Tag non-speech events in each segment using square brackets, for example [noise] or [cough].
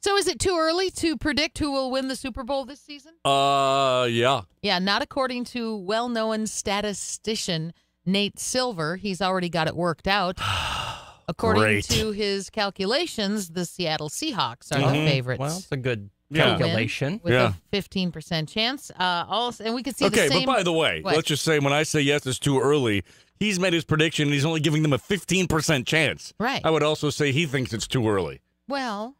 So is it too early to predict who will win the Super Bowl this season? Uh, yeah. Yeah, not according to well-known statistician Nate Silver. He's already got it worked out. [sighs] According Great. to his calculations, the Seattle Seahawks are the Mhm. favorites. Well, it's a good Yeah. calculation. with Yeah. a 15% chance. Uh, also, and we can see Okay, the same. but by the way, What? let's just say when I say yes, it's too early. He's made his prediction and he's only giving them a 15% chance. Right. I would also say he thinks it's too early. well,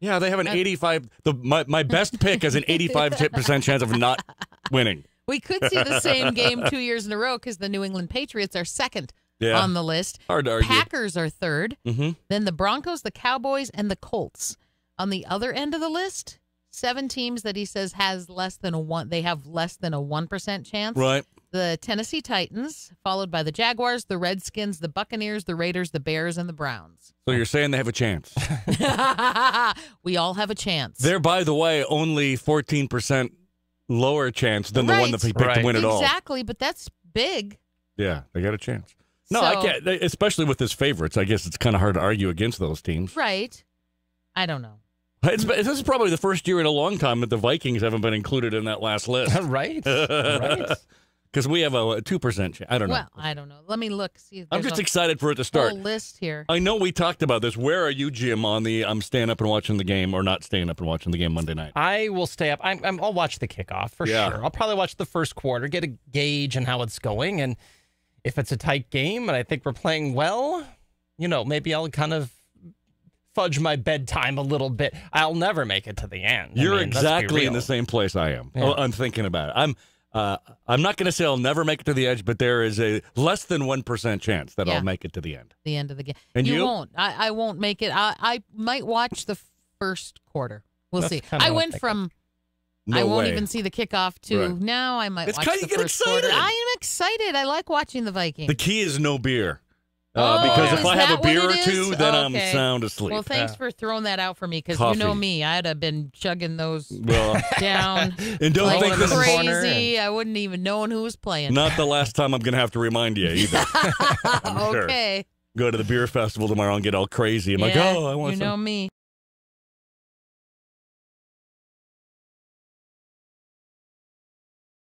Yeah, they have an Uh, 85. The my, my best pick has an [laughs] 85% chance of not winning. we could see the same [laughs] game two years in a row because the New England Patriots are second Yeah. on the list. Hard to argue. Packers are third. hmm Then the Broncos, the Cowboys, and the Colts. On the other end of the list, seven teams that he says has less than a one. They have less than a one percent chance. Right. The Tennessee Titans, followed by the Jaguars, the Redskins, the Buccaneers, the Raiders, the Bears, and the Browns. So you're saying they have a chance. [laughs] we all have a chance. They're, by the way, only 14% lower chance than the one that he picked Right. to win it all. exactly, but that's big. Yeah, they got a chance. No, I So- can't. Especially with his favorites, I guess it's kind of hard to argue against those teams. Right. I don't know. It's, this is probably the first year in a long time that the Vikings haven't been included in that last list. [laughs] right. [laughs] right. Because we have a two percent chance. I don't know. Well, I don't know. Let me look. See if I'm just a excited for it to start. whole list here. I know we talked about this. Where are you, Jim, on the I'm staying up and watching the game or not staying up and watching the game Monday night? I will stay up. I'm, I'm, I'll watch the kickoff for Yeah. sure. I'll probably watch the first quarter, get a gauge on how it's going, and if it's a tight game and I think we're playing well, you know, maybe I'll kind of fudge my bedtime a little bit. I'll never make it to the end. You're mean, exactly in the same place I am. Yeah. Oh, I'm thinking about it. I'm uh, I'm not going to say I'll never make it to the edge, but there is a less than one percent chance that Yeah. I'll make it to the end. the end of the game. And you? won't. I, I won't make it. I, I might watch the first quarter. We'll That's see. I what I'm went from No I won't way. even see the kickoff to Right. now. I might It's watch kinda- the get first quarter. excited. I am excited. I like watching the Vikings. The key is no beer. Oh, Uh, because is if I have a beer or it two, is? then I'm sound asleep. well, thanks Yeah. for throwing that out for me because you know me. I'd have been chugging those Well, [laughs] down and don't like think this is crazy. I wouldn't even known who was playing. not the last time I'm going to have to remind you either. [laughs] I'm sure. okay. Go to the beer festival tomorrow and get all crazy. I'm like, oh, I want you some. know me.